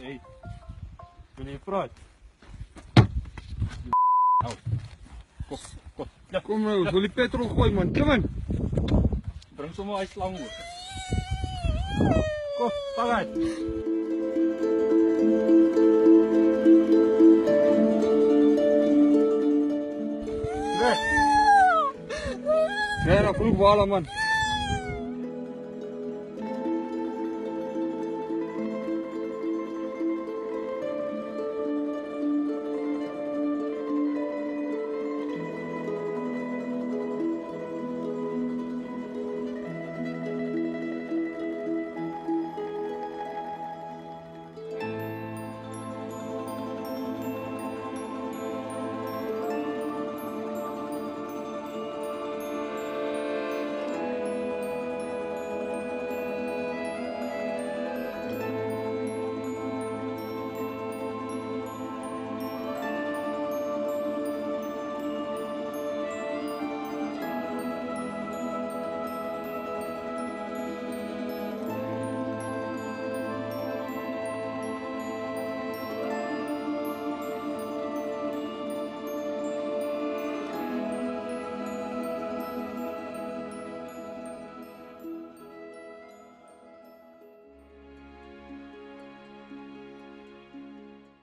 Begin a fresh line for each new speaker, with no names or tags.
Ei. Meneer Fruit. Nou. Kom, kom. Ja,
Kom nou, ons wil die petrol gooi man. Kom in.
bring sommer hy slang hoor. Kom, pak uit. Weg.
Ja, dan vroeg wala man.